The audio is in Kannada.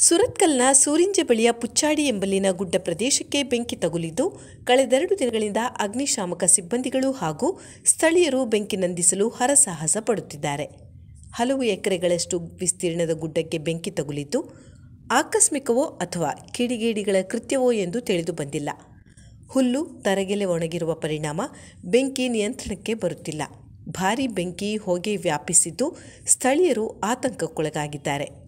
ಸುರತ್ಕಲ್ನ ಸೂರಿಂಜೆ ಬಳಿಯ ಪುಚ್ಚಾಡಿ ಎಂಬಲ್ಲಿನ ಗುಡ್ಡ ಪ್ರದೇಶಕ್ಕೆ ಬೆಂಕಿ ತಗುಲಿದ್ದು ಕಳೆದೆರಡು ದಿನಗಳಿಂದ ಅಗ್ನಿಶಾಮಕ ಸಿಬ್ಬಂದಿಗಳು ಹಾಗೂ ಸ್ಥಳೀಯರು ಬೆಂಕಿ ನಂದಿಸಲು ಹರಸಾಹಸ ಪಡುತ್ತಿದ್ದಾರೆ. ಹಲವು ಎಕರೆಗಳಷ್ಟು ವಿಸ್ತೀರ್ಣದ ಗುಡ್ಡಕ್ಕೆ ಬೆಂಕಿ ತಗುಲಿದ್ದು, ಆಕಸ್ಮಿಕವೋ ಅಥವಾ ಕಿಡಿಗೇಡಿಗಳ ಕೃತ್ಯವೋ ಎಂದು ತಿಳಿದು ಬಂದಿಲ್ಲ. ಹುಲ್ಲು, ತರಗೆಲೆ ಒಣಗಿರುವ ಪರಿಣಾಮ ಬೆಂಕಿ ನಿಯಂತ್ರಣಕ್ಕೆ ಬರುತ್ತಿಲ್ಲ. ಭಾರೀ ಬೆಂಕಿ ಹೊಗೆ ವ್ಯಾಪಿಸಿದ್ದು, ಸ್ಥಳೀಯರು ಆತಂಕಕ್ಕೊಳಗಾಗಿದ್ದಾರೆ.